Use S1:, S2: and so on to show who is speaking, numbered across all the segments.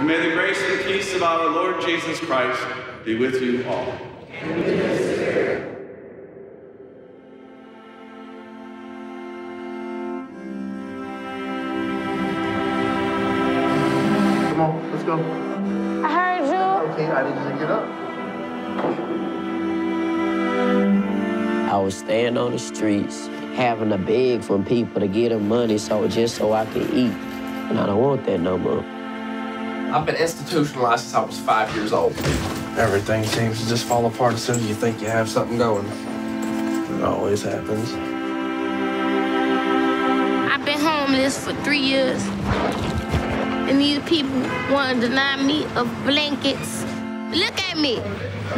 S1: And may the grace and peace of our Lord Jesus Christ be with you all.
S2: Come on, let's go.
S3: I heard you.
S2: Okay, I need you to get up.
S4: I was staying on the streets, having to beg from people to get them money so just so I could eat. And I don't want that no more.
S5: I've been institutionalized since I was five years old. Everything seems to just fall apart as soon as you think you have something going. It always happens.
S3: I've been homeless for three years. And these people want to deny me of blankets. Look at me.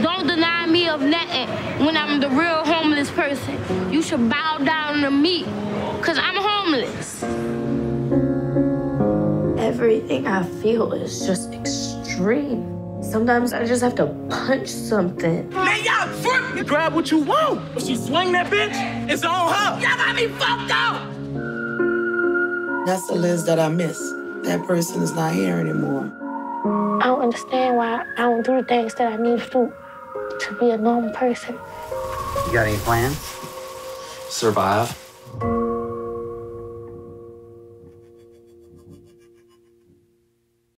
S3: Don't deny me of nothing when I'm the real homeless person. You should bow down to me, because I'm homeless.
S6: Everything I feel is just extreme. Sometimes I just have to punch something.
S7: Man, y'all front. You grab what you want. If she swing that bitch, it's on her. Y'all got me fucked up.
S8: That's the Liz that I miss. That person is not here anymore.
S3: I don't understand why I don't do the things that I need to do to be a normal person.
S9: You got any plans?
S5: Survive.